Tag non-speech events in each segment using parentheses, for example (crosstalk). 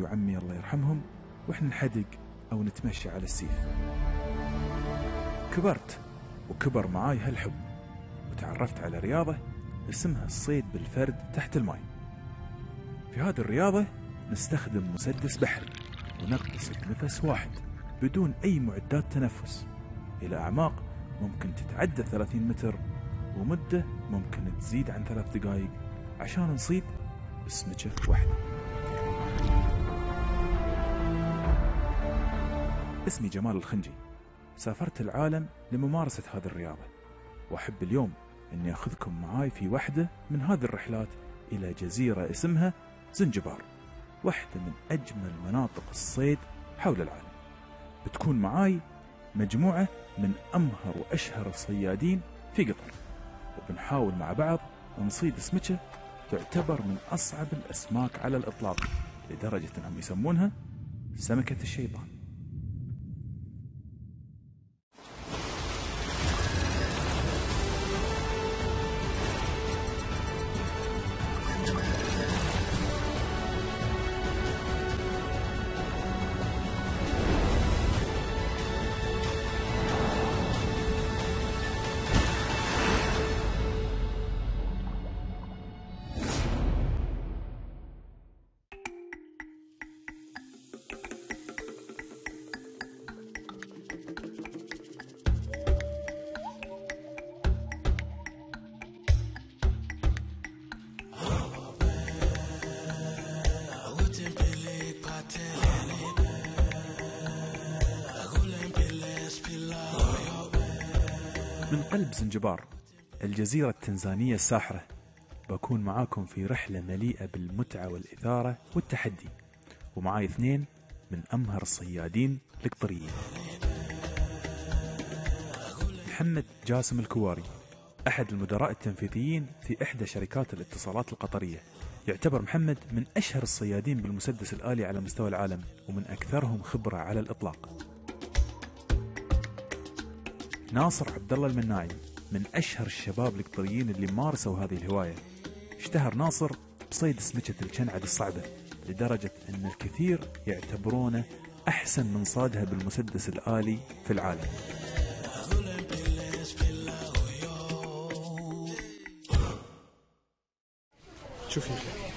وعمي الله يرحمهم وإحنا نحدق أو نتمشى على السيف. كبرت وكبر معاي هالحب وتعرفت على رياضة اسمها الصيد بالفرد تحت الماء في هذه الرياضة نستخدم مسدس بحري ونغطس بنفس واحد بدون أي معدات تنفس. إلى أعماق ممكن تتعدى 30 متر ومدة ممكن تزيد عن ثلاث دقائق عشان نصيد بسمكة واحدة اسمي جمال الخنجي. سافرت العالم لممارسة هذه الرياضة وأحب اليوم أني أخذكم معاي في واحدة من هذه الرحلات إلى جزيرة اسمها زنجبار واحدة من أجمل مناطق الصيد حول العالم. بتكون معاي مجموعة من أمهر وأشهر الصيادين في قطر وبنحاول مع بعض نصيد سمكة تعتبر من أصعب الأسماك على الإطلاق لدرجة أنهم يسمونها سمكة الشيطان قلب زنجبار الجزيرة التنزانية الساحرة. بكون معاكم في رحلة مليئة بالمتعة والإثارة والتحدي. ومعاي اثنين من أمهر الصيادين القطريين. محمد جاسم الكواري أحد المدراء التنفيذيين في إحدى شركات الاتصالات القطرية. يعتبر محمد من أشهر الصيادين بالمسدس الآلي على مستوى العالم ومن أكثرهم خبرة على الإطلاق. ناصر عبد الله المناعي من أشهر الشباب القطريين اللي مارسوا هذه الهواية. اشتهر ناصر بصيد سمكة الكنعد الصعبة لدرجة أن الكثير يعتبرونه أحسن من صادها بالمسدس الآلي في العالم. شوف يا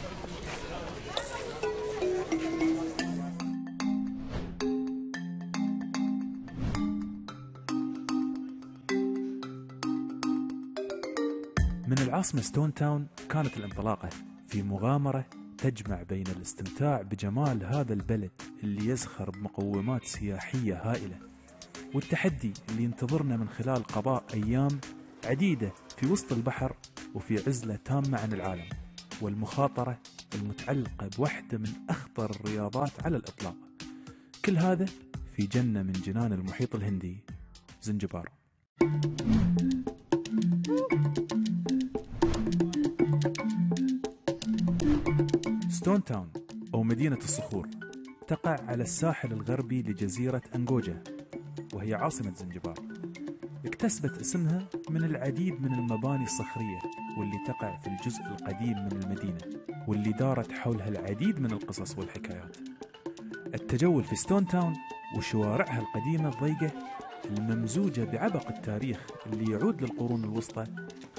العاصمة ستون تاون كانت الانطلاقة في مغامرة تجمع بين الاستمتاع بجمال هذا البلد اللي يزخر بمقومات سياحية هائلة والتحدي اللي ينتظرنا من خلال قضاء أيام عديدة في وسط البحر وفي عزلة تامة عن العالم والمخاطرة المتعلقة بواحدة من أخطر الرياضات على الإطلاق. كل هذا في جنة من جنان المحيط الهندي زنجبار. ستون تاون أو مدينة الصخور تقع على الساحل الغربي لجزيرة أنجوجا وهي عاصمة زنجبار. اكتسبت اسمها من العديد من المباني الصخرية واللي تقع في الجزء القديم من المدينة واللي دارت حولها العديد من القصص والحكايات. التجول في ستون تاون وشوارعها القديمة الضيقة الممزوجة بعبق التاريخ اللي يعود للقرون الوسطى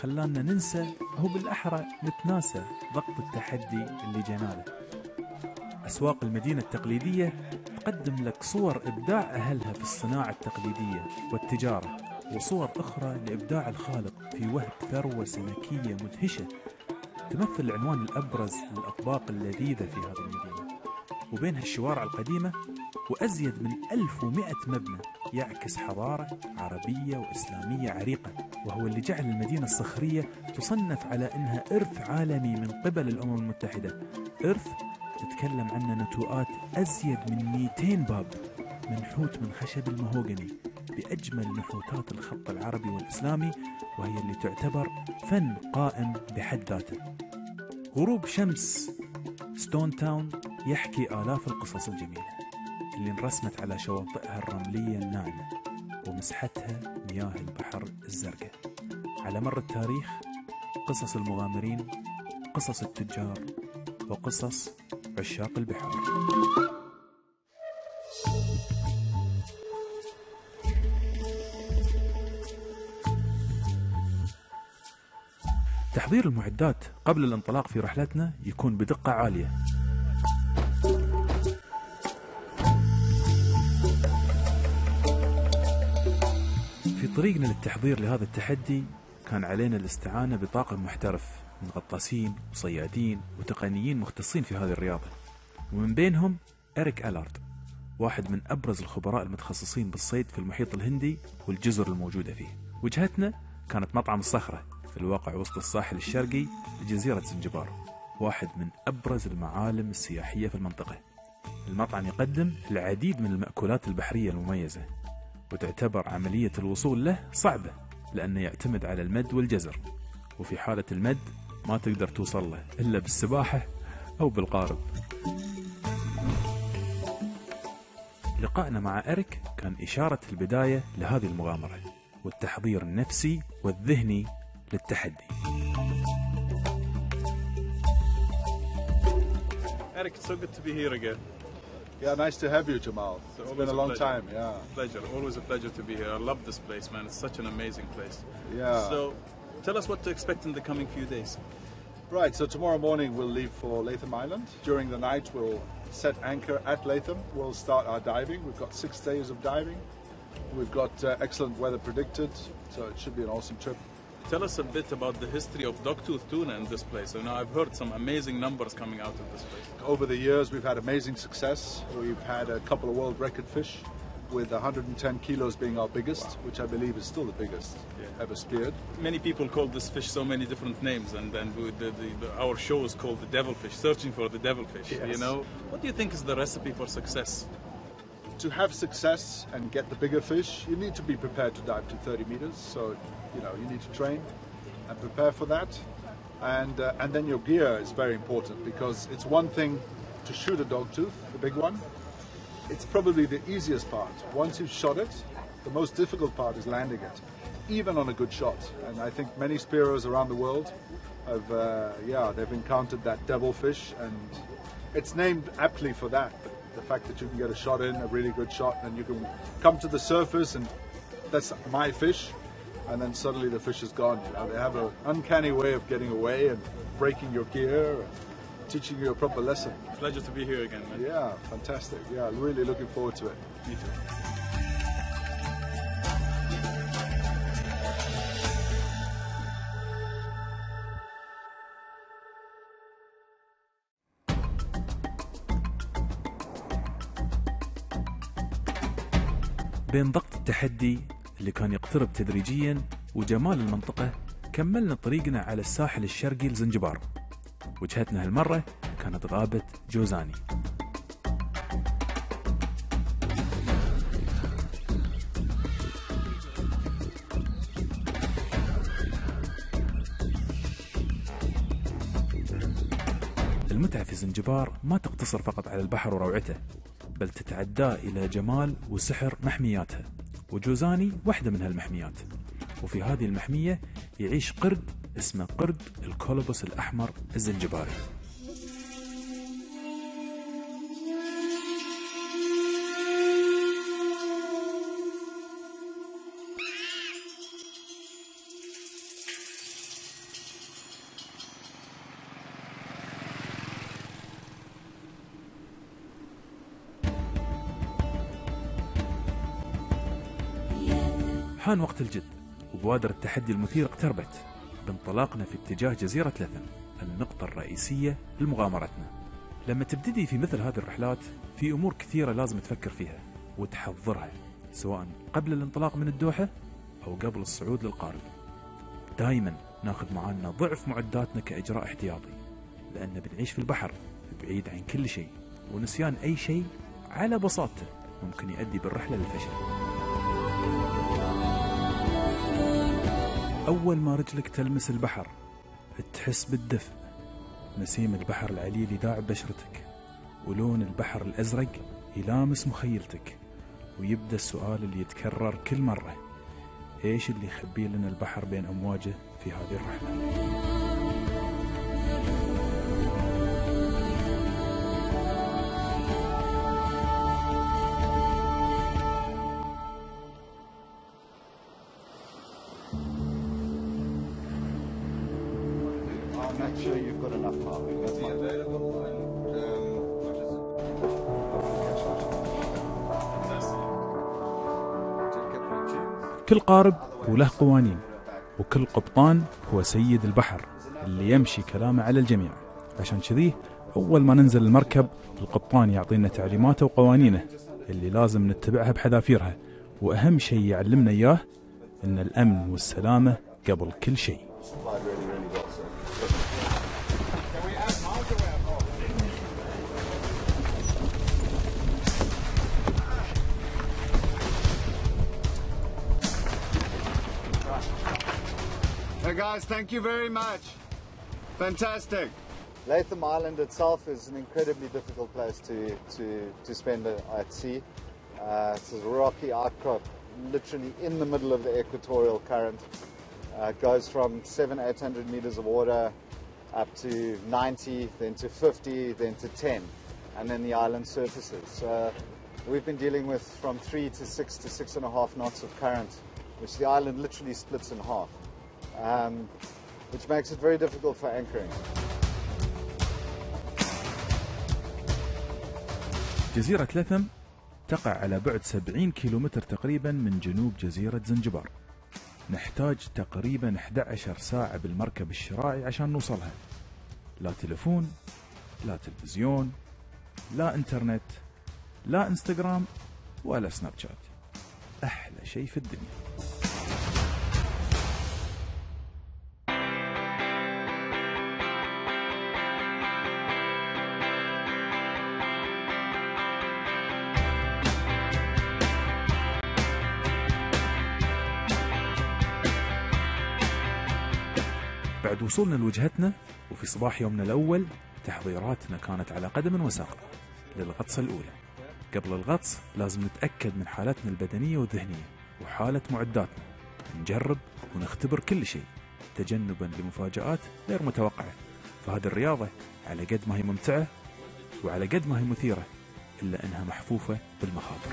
خلانا ننسى أو بالأحرى نتناسى ضغط التحدي اللي جناله. أسواق المدينة التقليدية تقدم لك صور إبداع أهلها في الصناعة التقليدية والتجارة وصور أخرى لإبداع الخالق في وهب ثروة سمكية مدهشة تمثل العنوان الأبرز للأطباق اللذيذة في هذه المدينة. وبينها الشوارع القديمة وأزيد من 1100 مبنى يعكس حضارة عربية وإسلامية عريقة وهو اللي جعل المدينة الصخرية تصنف على أنها إرث عالمي من قبل الأمم المتحدة. إرث تتكلم عنه نتوءات أزيد من 200 باب منحوت من خشب المهوغني بأجمل نحوتات الخط العربي والإسلامي وهي اللي تعتبر فن قائم بحد ذاته. غروب شمس ستون تاون يحكي آلاف القصص الجميلة. اللي انرسمت على شواطئها الرملية الناعمة ومسحتها مياه البحر الزرقاء. على مر التاريخ قصص المغامرين قصص التجار وقصص عشاق البحار. تحضير المعدات قبل الانطلاق في رحلتنا يكون بدقة عالية. طريقنا للتحضير لهذا التحدي كان علينا الاستعانة بطاقم محترف من غطاسين وصيادين وتقنيين مختصين في هذه الرياضة. ومن بينهم إريك ألارد واحد من أبرز الخبراء المتخصصين بالصيد في المحيط الهندي والجزر الموجودة فيه. وجهتنا كانت مطعم الصخرة في الواقع وسط الساحل الشرقي لجزيرة زنجبار واحد من أبرز المعالم السياحية في المنطقة. المطعم يقدم العديد من المأكولات البحرية المميزة. وتعتبر عملية الوصول له صعبة لأنه يعتمد على المد والجزر. وفي حالة المد ما تقدر توصل له إلا بالسباحة أو بالقارب. لقائنا مع إريك كان إشارة البداية لهذه المغامرة والتحضير النفسي والذهني للتحدي. Eric, it's so good to be here again. Yeah, nice to have you, Jamal. It's It's been a a long pleasure. time. Yeah. Pleasure, always a pleasure to be here. I love this place, man. It's such an amazing place. Yeah. So, tell us what to expect in the coming few days. Right. So tomorrow morning we'll leave for Latham Island. During the night we'll set anchor at Latham. We'll start our diving. We've got six days of diving. We've got uh, excellent weather predicted, so it should be an awesome trip. Tell us a bit about the history of dogtooth tuna in this place. You know, I've heard some amazing numbers coming out of this place. Over the years we've had amazing success. We've had a couple of world record fish, with 110 kilos being our biggest, which I believe is still the biggest Yeah. ever speared. Many people call this fish so many different names, and then we- the, the, the, our show is called the devilfish, searching for the devilfish. You Yes. know, what do you think is the recipe for success? To have success and get the bigger fish, you need to be prepared to dive to 30 meters. So, you know, you need to train and prepare for that. And uh, and then your gear is very important because it's one thing to shoot a dogtooth, the big one. It's probably the easiest part. Once you've shot it, the most difficult part is landing it, even on a good shot. And I think many spearers around the world have, uh, yeah, they've encountered that devil fish and it's named aptly for that. The fact that you can get a shot in, a really good shot, and you can come to the surface, and that's my fish, and then suddenly the fish is gone. You know, they have an uncanny way of getting away and breaking your gear, and teaching you a proper lesson. Pleasure to be here again, man. Yeah, fantastic. Yeah, really looking forward to it. Me too. بين ضغط التحدي اللي كان يقترب تدريجيا وجمال المنطقة كملنا طريقنا على الساحل الشرقي لزنجبار. وجهتنا هالمرة كانت غابة جوزاني. المتعة في زنجبار ما تقتصر فقط على البحر وروعته بل تتعدى إلى جمال وسحر محمياتها. وجوزاني واحدة من هالمحميات. وفي هذه المحمية يعيش قرد اسمه قرد الكولوبوس الأحمر الزنجباري. حان وقت الجد وبوادر التحدي المثير اقتربت بانطلاقنا في اتجاه جزيرة لثم النقطة الرئيسية لمغامرتنا. لما تبتدي في مثل هذه الرحلات في أمور كثيرة لازم تفكر فيها وتحضرها سواء قبل الانطلاق من الدوحة أو قبل الصعود للقارب. دائما ناخذ معانا ضعف معداتنا كإجراء احتياطي لأن بنعيش في البحر بعيد عن كل شيء ونسيان أي شيء على بساطته ممكن يؤدي بالرحلة للفشل. أول ما رجلك تلمس البحر تحس بالدفء. نسيم البحر العليل يداعب بشرتك ولون البحر الأزرق يلامس مخيلتك ويبدأ السؤال اللي يتكرر كل مرة. إيش اللي يخبي لنا البحر بين أمواجه في هذه الرحلة؟ Make sure you've got enough power. That's my كل قارب وله قوانين وكل قبطان هو سيد البحر اللي يمشي كلامه على الجميع. عشان كذي أول ما ننزل المركب القبطان يعطينا تعليماته وقوانينه اللي لازم نتبعها بحذافيرها. وأهم شيء يعلمنا إياه أن الأمن والسلامة قبل كل شيء. Guys, thank you very much. Fantastic. Latham Island itself is an incredibly difficult place to, to, to spend at sea. Uh, it's a rocky outcrop, literally in the middle of the equatorial current. Uh, it goes from seven, eight hundred meters of water up to 90, then to 50, then to 10, and then the island surfaces. So we've been dealing with from three to six to six and a half knots of current, which the island literally splits in half, um, which makes it very difficult for anchoring. جزيرة لثم تقع على بعد 70 كيلومتر تقريبا من جنوب جزيرة زنجبار. نحتاج تقريبا 11 ساعة بالمركب الشراعي عشان نوصلها. لا تلفون لا تلفزيون لا إنترنت لا إنستغرام ولا سناب شات. أحلى شيء في الدنيا. وصولنا لوجهتنا وفي صباح يومنا الأول تحضيراتنا كانت على قدم وساق للغطس الأولى. قبل الغطس لازم نتأكد من حالتنا البدنية والذهنية وحالة معداتنا. نجرب ونختبر كل شيء تجنبا لمفاجآت غير متوقعة. فهذه الرياضة على قد ما هي ممتعة وعلى قد ما هي مثيرة إلا أنها محفوفة بالمخاطر.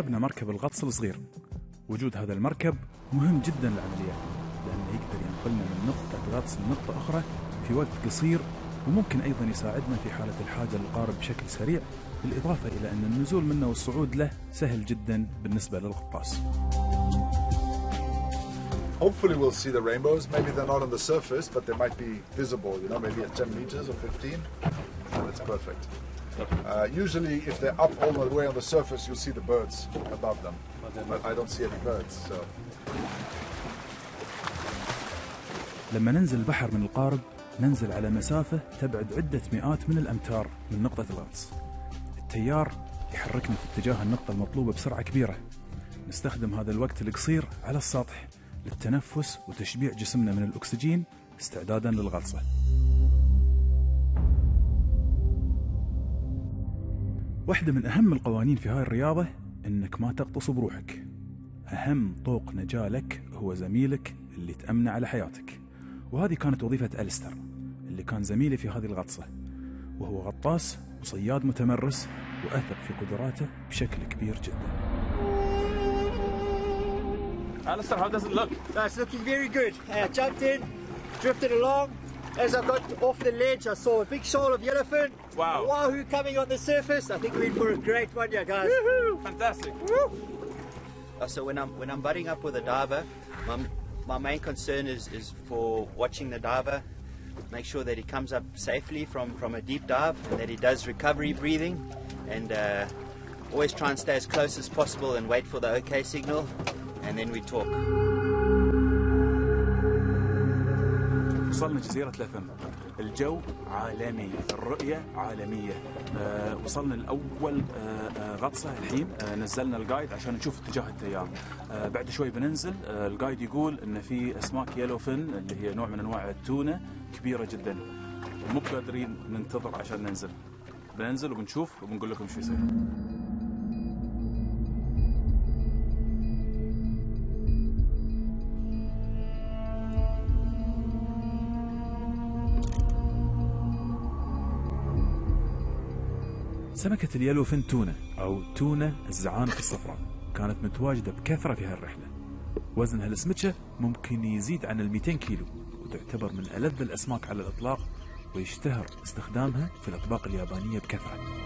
ركبنا مركب الغطس الصغير وجود هذا المركب مهم جدا للعمليات لأنه يقدر ينقلنا من نقطة غطس لنقطة أخرى في وقت قصير وممكن أيضا يساعدنا في حالة الحاجة للقارب بشكل سريع بالإضافة إلى أن النزول منه والصعود له سهل جدا بالنسبة للغطاس Hopefully, we'll see the rainbows. Maybe they're not on the surface, but they might be visible, you know, maybe at 10 meters or 15. And it's perfect. Uh, usually, if they're up all the way on the surface, you'll see the birds above them. But I don't see any birds, so. لما ننزل البحر من القارب ننزل على مسافة تبعد عدة مئات من الأمتار من نقطة الغطس التيار يحركنا في اتجاه النقطة المطلوبة بسرعة كبيرة نستخدم هذا الوقت القصير على السطح للتنفس وتشبيع جسمنا من الأكسجين استعدادا للغطسة واحدة من أهم القوانين في هاي الرياضة إنك ما تغطس بروحك أهم طوق نجاة لك هو زميلك اللي تأمنه على حياتك وهذه كانت وظيفة ألستر اللي كان زميلي في هذه الغطسة وهو غطاس وصياد متمرس وأثق في قدراته بشكل كبير جدا Alistair, how does it look? That's looking very good. I jumped in, drifted along. As I got off the ledge, I saw a big shoal of yellowfin. Wow. Wahoo coming on the surface. I think we're in for a great one, yeah, guys. Fantastic. Uh, So when I'm when I'm butting up with a diver, my, my main concern is, is for watching the diver, make sure that he comes up safely from, from a deep dive and that he does recovery breathing, and uh, always try and stay as close as possible and wait for the OK signal, and then we talk. وصلنا جزيرة لثم الجو عالمي الرؤية عالمية. آه وصلنا الأول آه آه غطسة الحين. آه نزلنا القايد عشان نشوف اتجاه التيار. آه بعد شوي بننزل. آه القايد يقول إن في اسماك يلو فن اللي هي نوع من أنواع التونة كبيرة جدا. مو قادرين ننتظر عشان ننزل. بننزل وبنشوف وبنقول لكم شو يصير. سمكة اليلوفن تونة أو تونة الزعانف الصفراء. كانت متواجدة بكثرة في هالرحلة. وزنها السمكة ممكن يزيد عن ال 200 كيلو وتعتبر من ألذ الأسماك على الإطلاق ويشتهر استخدامها في الأطباق اليابانية بكثرة.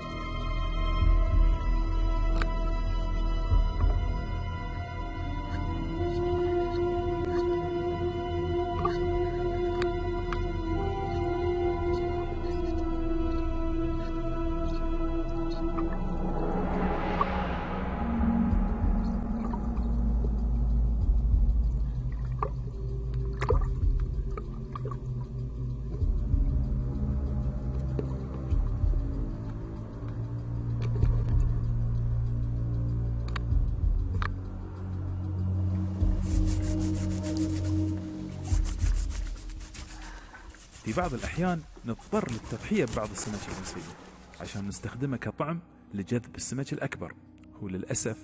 بعض الأحيان نضطر للتضحية ببعض السمك الجنسية عشان نستخدمه كطعم لجذب السمك الأكبر وللأسف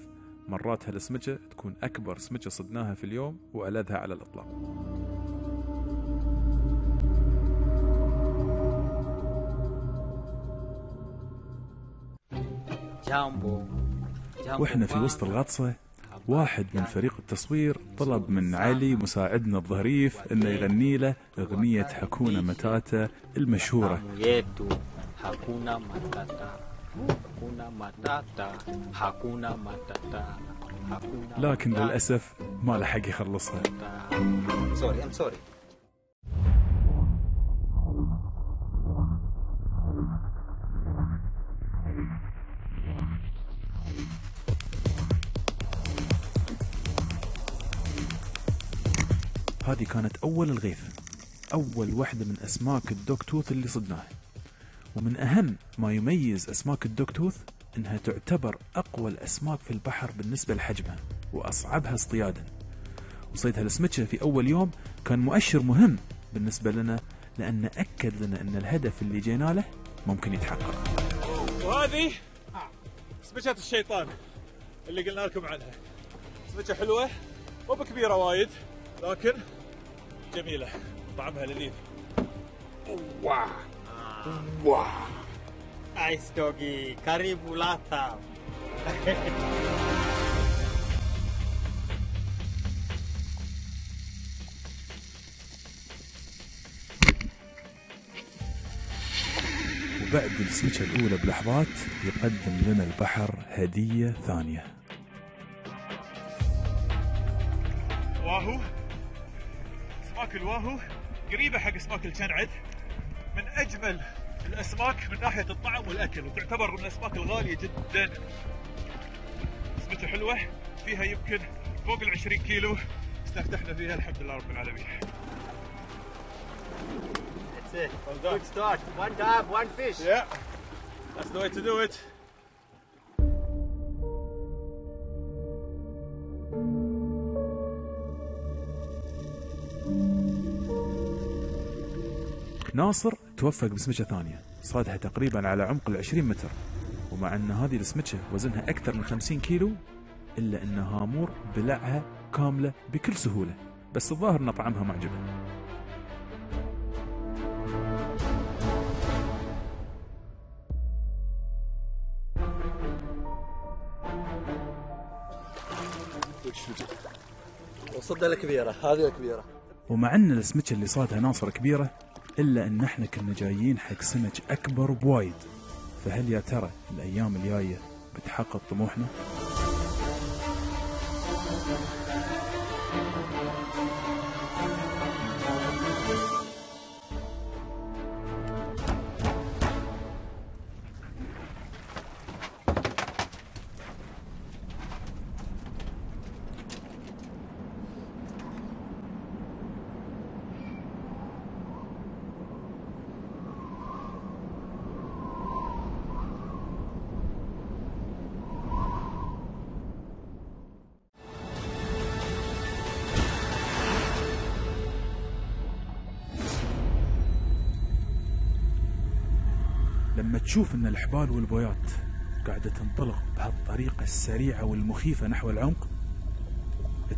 مرات هالسمكة تكون أكبر سمكة صدناها في اليوم وألذها على الإطلاق جامبو جامبو وإحنا في. وسط الغطسة واحد من فريق التصوير طلب من علي مساعدنا الظريف إنه يغني له أغنية حكونا متاتا المشهورة. لكن. للأسف ما لحق يخلصها. Sorry, I'm sorry. هذه كانت أول الغيث أول واحدة من أسماك الدوك توث اللي صدناها ومن أهم ما يميز أسماك الدوك توث إنها تعتبر أقوى الأسماك في البحر بالنسبة لحجمها وأصعبها اصطيادا. وصيد هالسمكة في أول يوم كان مؤشر مهم بالنسبة لنا لأن أكد لنا أن الهدف اللي جينا له ممكن يتحقق. وهذه؟ سمكة الشيطان اللي قلنا لكم عنها. سمكة حلوة مو بكبيرة وايد لكن جميلة. طعمها لذيذ. Ice doggy karibu lata وبعد (laughs) السمكة الأولى بلحظات يقدم لنا البحر هدية ثانية. واهو. اسماك الواهو قريبة حق أسماك الكنعد من أجمل الأسماك من ناحية الطعم والأكل وتعتبر من الأسماك الغالية جدا سمكة حلوة فيها يمكن فوق ال 20 كيلو استفتحنا فيها الحمد لله رب العالمين That's it. Good start. One dive, one fish. Yeah, that's the way to do it. ناصر توفق بسمكة ثانية صادها تقريبا على عمق العشرين متر. ومع أن هذه السمكة وزنها أكثر من خمسين كيلو إلا أن هامور بلعها كاملة بكل سهولة. بس الظاهر أن طعمها معجبة. وصلنا الكبيرة هذه الكبيرة. ومع أن السمكة اللي صادها ناصر كبيرة إلا أن إحنا كنا جايين حق سمك أكبر بوايد فهل يا ترى الأيام الجاية بتحقق طموحنا؟ تشوف إن الحبال والبويات قاعدة تنطلق بهالطريقة السريعة والمخيفة نحو العمق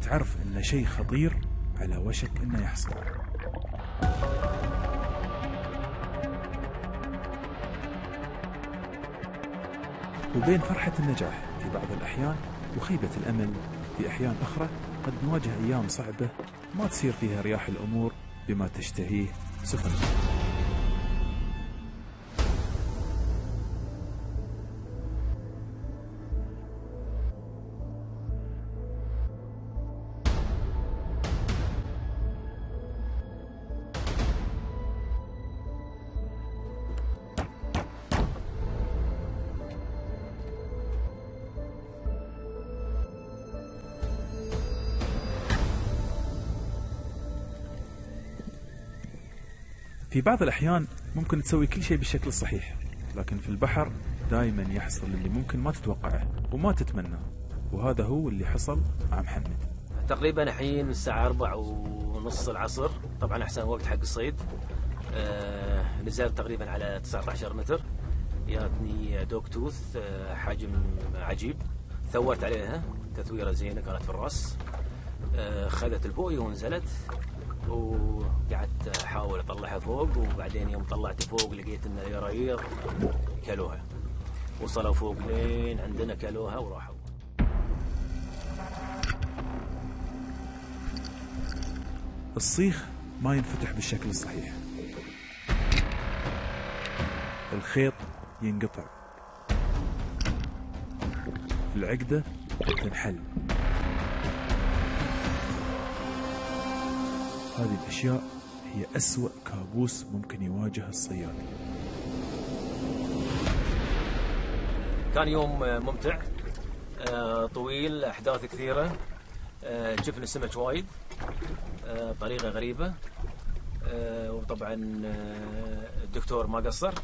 تعرف إن شيء خطير على وشك إنه يحصل. وبين فرحة النجاح في بعض الأحيان وخيبة الأمل في أحيان أخرى قد نواجه أيام صعبة ما تصير فيها رياح الأمور بما تشتهيه سفننا في بعض الأحيان ممكن تسوي كل شيء بالشكل الصحيح لكن في البحر دائما يحصل اللي ممكن ما تتوقعه وما تتمناه وهذا هو اللي حصل مع محمد. تقريبا الحين الساعة أربع ونص العصر طبعا أحسن وقت حق الصيد. آه نزلت تقريبا على 19 متر. جاتني دوك توث آه حجم عجيب. ثورت عليها تثويرة زينة كانت في الراس. آه خذت البوي ونزلت. وقعدت أحاول أطلعها فوق وبعدين يوم طلعت فوق لقيت إن اليرايير كلوها. وصلوا فوق لين عندنا كلوها وراحوا. الصيخ ما ينفتح بالشكل الصحيح. الخيط ينقطع. العقدة تنحل. هذه الأشياء هي أسوأ كابوس ممكن يواجه الصياد. كان يوم ممتع آه، طويل أحداث كثيرة آه، شفنا سمك وايد آه، طريقة غريبة وطبعا الدكتور ما قصر (laughs)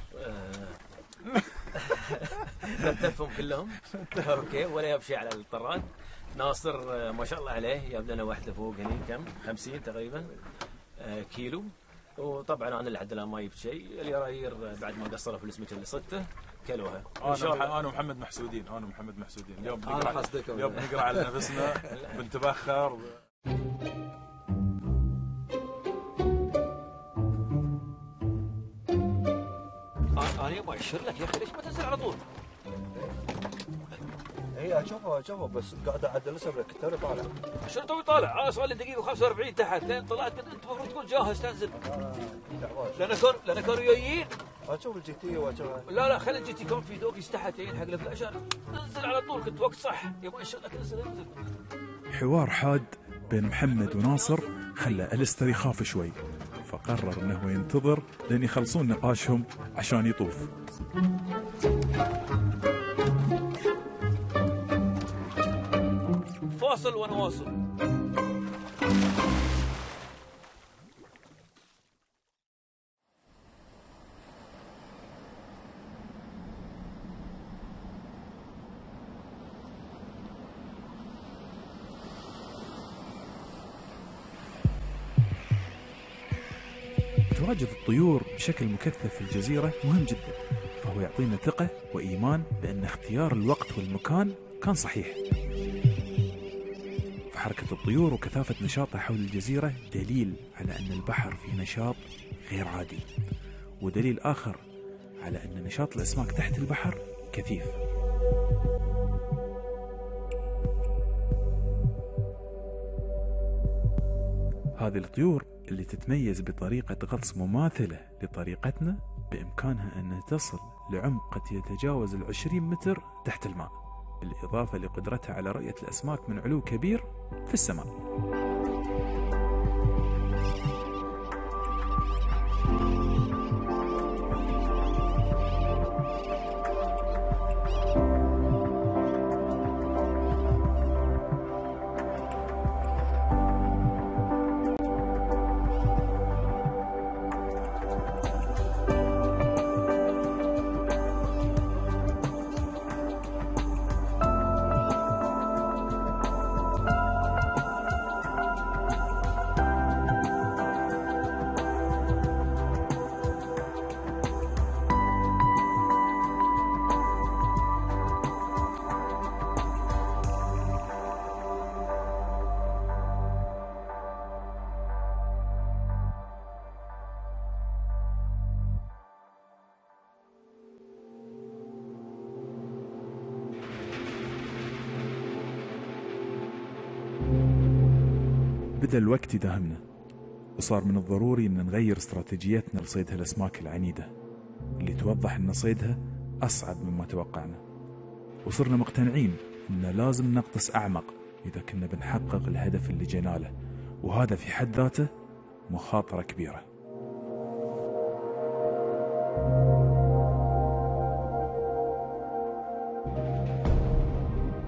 لتفهم كلهم. (laughs) أوكي ولا يبشي على الطراد. ناصر ما شاء الله عليه جاب لنا واحدة فوق هني كم؟ 50 تقريبا كيلو. وطبعا أنا لحد الآن ما جبت شيء. اليراير بعد ما قصروا في السمك اللي صدته كلوها. إن شاء الله. أنا ومحمد محسودين أنا ومحمد محسودين. اليوم بنقرا اليوم بنقرا على نفسنا (laughs) بنتبخر أنا يبغى اشر لك يا أخي ليش ما تنزل على طول؟ اي أشوفه أشوفه بس قاعد اعدل صبرك ترى طالع. شنو توي طالع؟ أنا صار لي دقيقه 45 تحت. لين طلعت أنت المفروض تكون جاهز تنزل. لأن كان لأن كانوا جايين أشوف ال GT وأشوف. لا لا خلي ال GT كون في دوكيس تحت يلحق ال flasher انزل على طول كنت وقت صح. يبغى اشر لك انزل انزل. حوار حاد بين محمد وناصر خلى ألستر يخاف شوي فقرر إنه ينتظر لين يخلصون نقاشهم عشان يطوف. فاصل ونواصل تواجد الطيور بشكل مكثف في الجزيرة مهم جدا فهو يعطينا ثقة وإيمان بأن اختيار الوقت والمكان كان صحيح. فحركة الطيور وكثافة نشاطها حول الجزيرة دليل على أن البحر فيه نشاط غير عادي ودليل آخر على أن نشاط الأسماك تحت البحر كثيف. هذه الطيور اللي تتميز بطريقة غطس مماثلة لطريقتنا بإمكانها أن تصل لعمق قد يتجاوز العشرين متر تحت الماء. بالإضافة لقدرتها على رؤية الأسماك من علو كبير في السماء. بدأ الوقت يداهمنا وصار من الضروري أن نغير استراتيجيتنا لصيد هالأسماك العنيدة اللي توضح أن صيدها أصعب مما توقعنا. وصرنا مقتنعين أن لازم نغطس أعمق إذا كنا بنحقق الهدف اللي جينا له وهذا في حد ذاته مخاطرة كبيرة.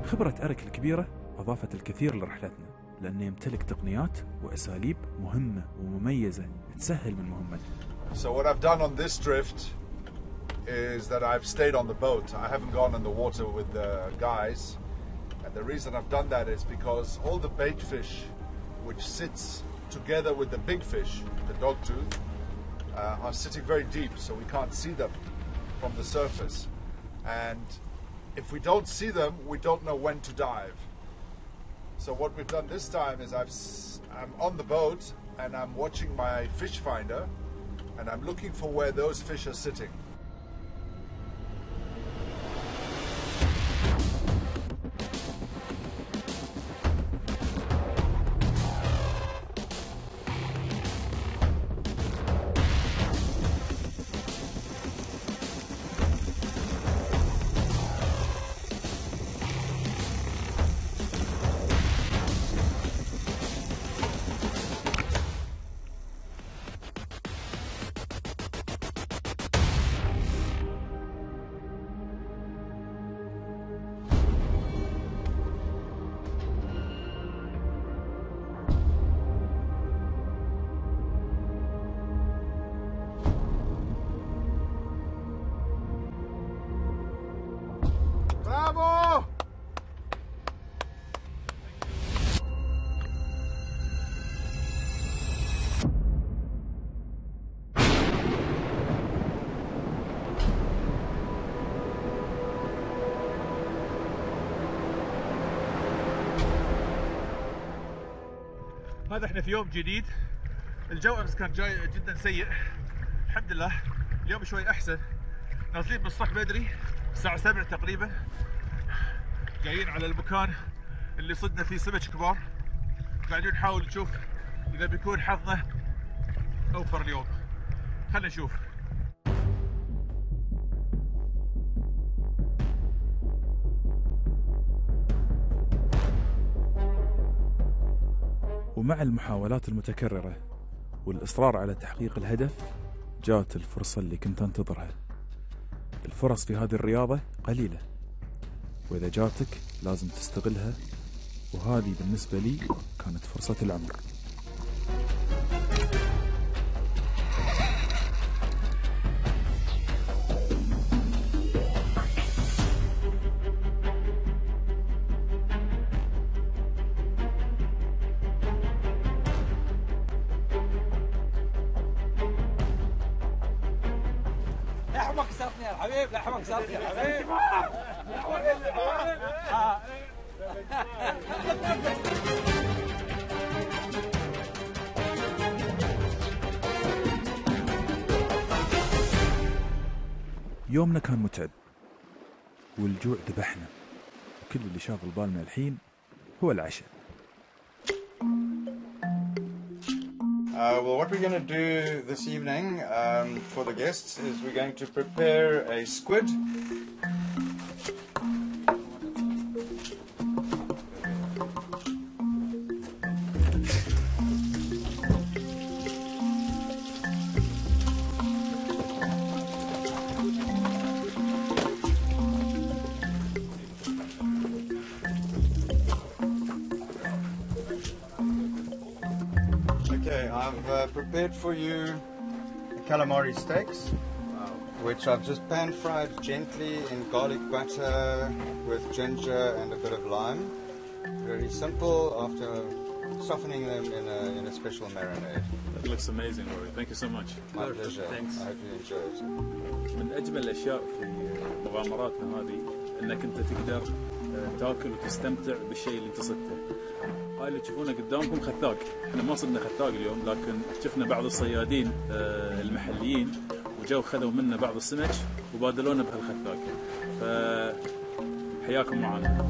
خبرة أرك الكبيرة أضافت الكثير لرحلتنا. لأنه يمتلك تقنيات وأساليب مهمة ومميزة تسهل من مهمتنا So what I've done on this drift is that I've stayed on the boat. I haven't gone in the water with the guys. And the reason I've done that is because all the bait fish which sits together with the big fish, the dogtooth, uh, are sitting very deep, so we can't see them from the surface. And if we don't see them, we don't know when to dive. So what we've done this time is I've I'm on the boat and I'm watching my fish finder, and I'm looking for where those fish are sitting. هذا إحنا في يوم جديد. الجو أمس كان جاي جدا سيء. الحمد لله. اليوم شوي أحسن. نازلين من بدري الساعة 7 تقريبا. جايين على المكان اللي صدنا فيه سمك كبار. قاعدين نحاول نشوف إذا بيكون حظنا أوفر اليوم. خلينا نشوف. ومع المحاولات المتكررة والإصرار على تحقيق الهدف جات الفرصة اللي كنت أنتظرها. الفرص في هذه الرياضة قليلة وإذا جاتك لازم تستغلها وهذه بالنسبة لي كانت فرصة العمر. يومنا كان متعب والجوع ذبحنا وكل اللي شاغل بالنا الحين هو العشاء Uh, well, what we're going to do this evening um, for the guests is we're going to prepare a squid. for you the calamari steaks, which I've just pan fried gently in garlic butter with ginger and a bit of lime. Very simple after softening them in a, in a special marinade. That looks amazing Rory thank you so much My pleasure. I hope you enjoy it. من اجمل الاشياء في مغامراتنا هذه انك انت تقدر آه، تاكل وتستمتع بالشيء اللي انت صدته. هاي اللي تشوفونه قدامكم خثاق، إحنا ما صدنا خثاق اليوم لكن شفنا بعض الصيادين آه، المحليين وجو خذوا منا بعض السمك وبادلونا بهالخثاق. فحياكم معنا.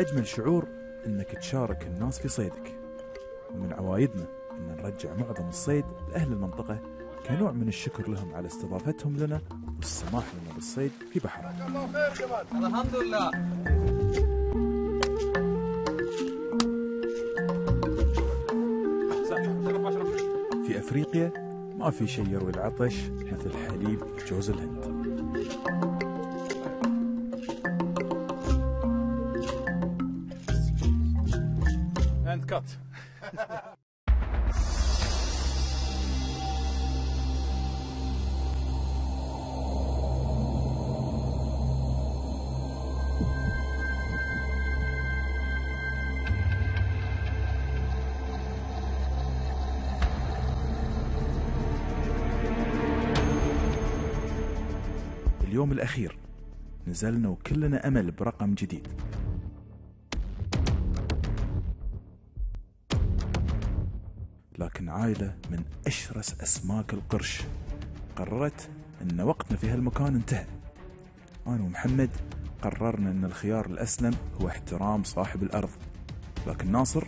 أجمل شعور أنك تشارك الناس في صيدك ومن عوايدنا أن نرجع معظم الصيد لأهل المنطقة كنوع من الشكر لهم على استضافتهم لنا والسماح لنا بالصيد في بحرهم الحمد لله في أفريقيا ما في شيء يروي العطش مثل حليب جوز الهند. الأخير. نزلنا وكلنا أمل برقم جديد. لكن عائلة من أشرس أسماك القرش قررت أن وقتنا في هالمكان انتهى. أنا ومحمد قررنا أن الخيار الأسلم هو احترام صاحب الأرض لكن ناصر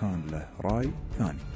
كان له رأي ثاني.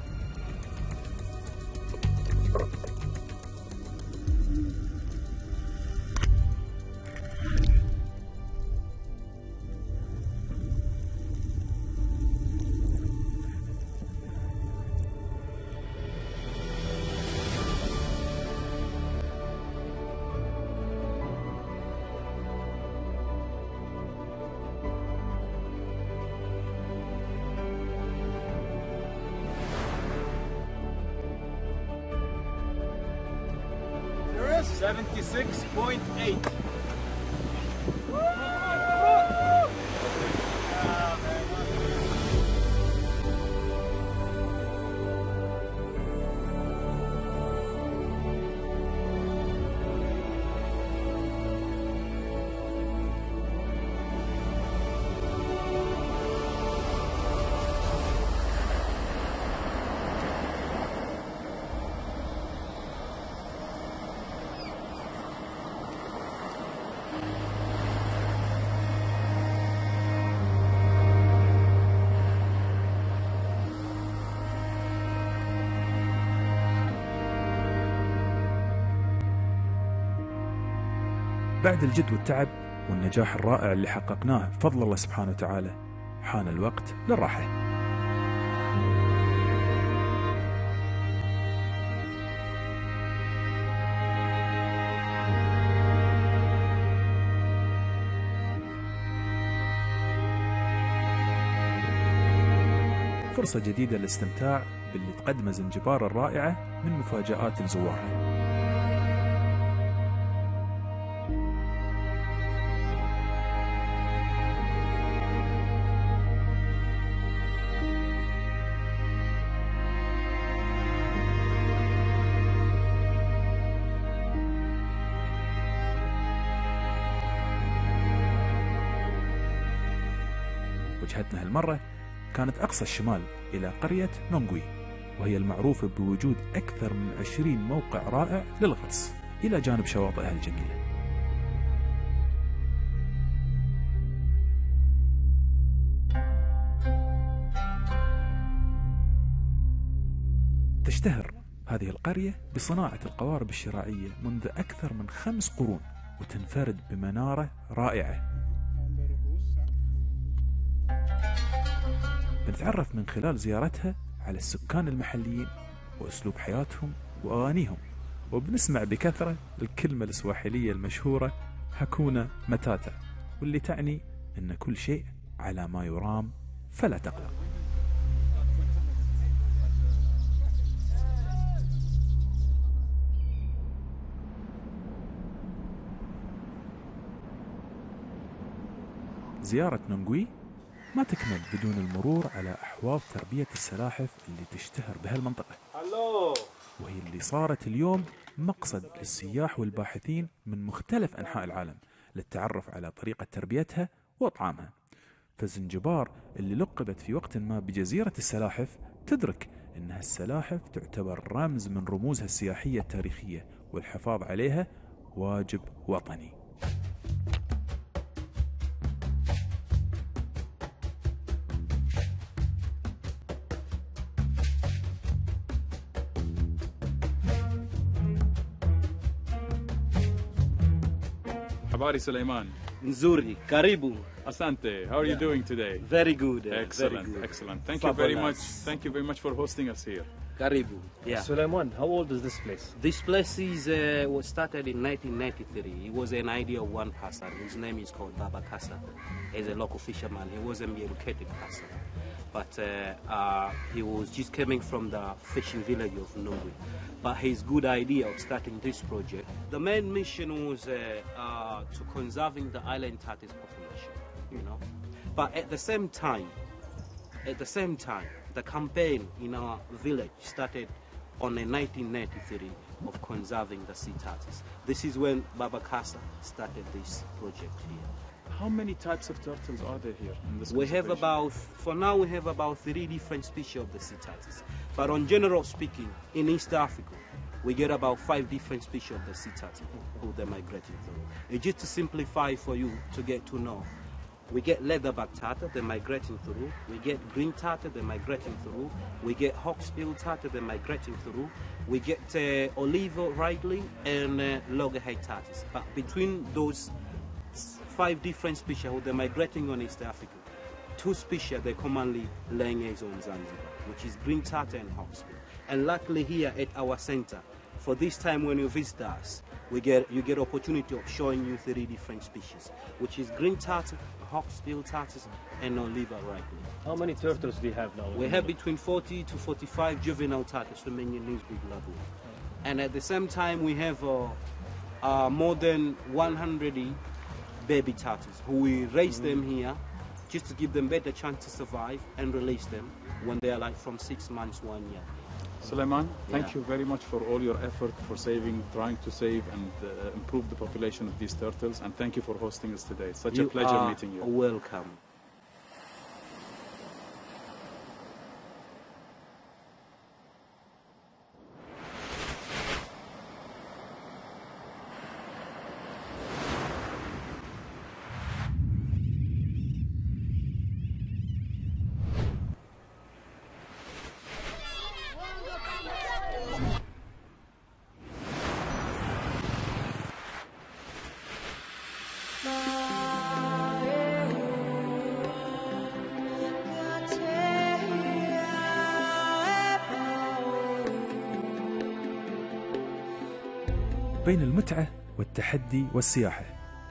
بعد الجد والتعب والنجاح الرائع اللي حققناه بفضل الله سبحانه وتعالى حان الوقت للراحة. فرصة جديدة للاستمتاع باللي تقدمه زنجبار الرائعة من مفاجآت لزوارها هالمرة كانت أقصى الشمال إلى قرية نونغوي وهي المعروفة بوجود أكثر من عشرين موقع رائع للغطس إلى جانب شواطئها الجميلة. تشتهر هذه القرية بصناعة القوارب الشراعية منذ أكثر من خمس قرون وتنفرد بمنارة رائعة. بنتعرف من خلال زيارتها على السكان المحليين وأسلوب حياتهم وأغانيهم. وبنسمع بكثرة الكلمة السواحلية المشهورة هكونا متاتا واللي تعني أن كل شيء على ما يرام فلا تقلق. زيارة نونغوي ما تكمل بدون المرور على أحواض تربية السلاحف اللي تشتهر بهالمنطقة. Hello. وهي اللي صارت اليوم مقصد للسياح والباحثين من مختلف أنحاء العالم للتعرف على طريقة تربيتها وطعامها فزنجبار اللي لقبت في وقت ما بجزيرة السلاحف تدرك أنها السلاحف تعتبر رمز من رموزها السياحية التاريخية والحفاظ عليها واجب وطني. Habari Suleiman. Nzuri, karibu. Asante. How are you doing today? Very good. uh, Excellent, very good. excellent. Thank you very much. Thank you very much for hosting us here. Karibu. Yeah. Suleiman, how old is this place? This place is uh, was started in 1993. It was an idea of one person. His name is called Baba Kasa. He's a local fisherman. He wasn't an educated person, but uh, uh, he was just coming from the fishing village of Nungwi. But his good idea of starting this project, the main mission was uh, uh, to conserving the island tortoise population. You know, but at the same time, at the same time, the campaign in our village started on a 1993 of conserving the sea turtles. This is when Baba Kasa started this project here. How many types of turtles are there here in this We have about, for now, we have about three different species of the sea turtles. But on general speaking, in East Africa, we get about five different species of the sea turtle who they're migrating through. Just to simplify for you to get to know. We get leatherback turtle, they're migrating through. We get green turtle, they're migrating through. We get hawksbill turtle, they're migrating through. We get uh, olive ridley and uh, loggerhead turtles. But between those five different species who they're migrating on East Africa, two species they're commonly laying eggs on Zanzibar, which is green turtle and hawksbill. And luckily here at our center, for this time when you visit us, we get you get opportunity of showing you three different species, which is green turtle, hawksbill turtles, and Oliva ridley. How many turtles do you have now? We have between 40 to 45 juvenile turtles swimming in this big lagoon. And at the same time, we have uh, uh, more than 100 baby turtles who we raise them here just to give them better chance to survive and release them when they are like from six months, one year. Suleiman, thank Yeah. you very much for all your effort for saving, trying to save and uh, improve the population of these turtles. And thank you for hosting us today. Such a pleasure meeting you. Welcome. بين المتعة والتحدي والسياحة.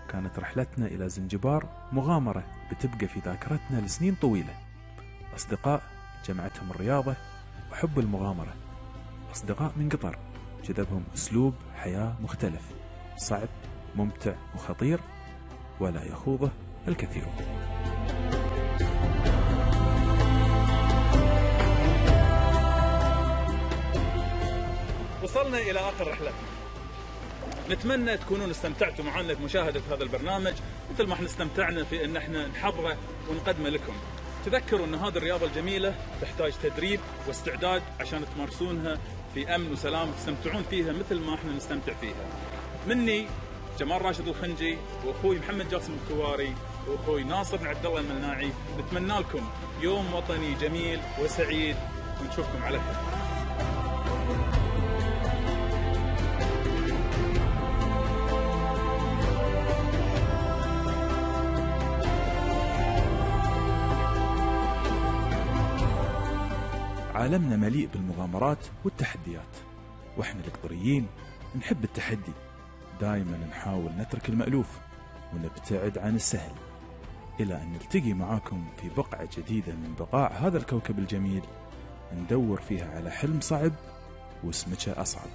كانت رحلتنا إلى زنجبار مغامرة بتبقى في ذاكرتنا لسنين طويلة. أصدقاء جمعتهم الرياضة وحب المغامرة. أصدقاء من قطر جذبهم أسلوب حياة مختلف. صعب ممتع وخطير ولا يخوضه الكثيرون وصلنا إلى آخر رحلتنا نتمنى تكونون استمتعتوا معنا بمشاهدة هذا البرنامج مثل ما إحنا استمتعنا في ان إحنا نحضره ونقدمه لكم. تذكروا ان هذه الرياضة الجميلة تحتاج تدريب واستعداد عشان تمارسونها في أمن وسلام وتستمتعون فيها مثل ما إحنا نستمتع فيها. مني جمال راشد الخنجي وأخوي محمد جاسم الكواري وأخوي ناصر عبد الله المناعي. نتمنى لكم يوم وطني جميل وسعيد. ونشوفكم على خير. عالمنا مليء بالمغامرات والتحديات وإحنا القطريين نحب التحدي. دائما نحاول نترك المألوف ونبتعد عن السهل إلى أن نلتقي معاكم في بقعة جديدة من بقاع هذا الكوكب الجميل ندور فيها على حلم صعب وسمكة أصعب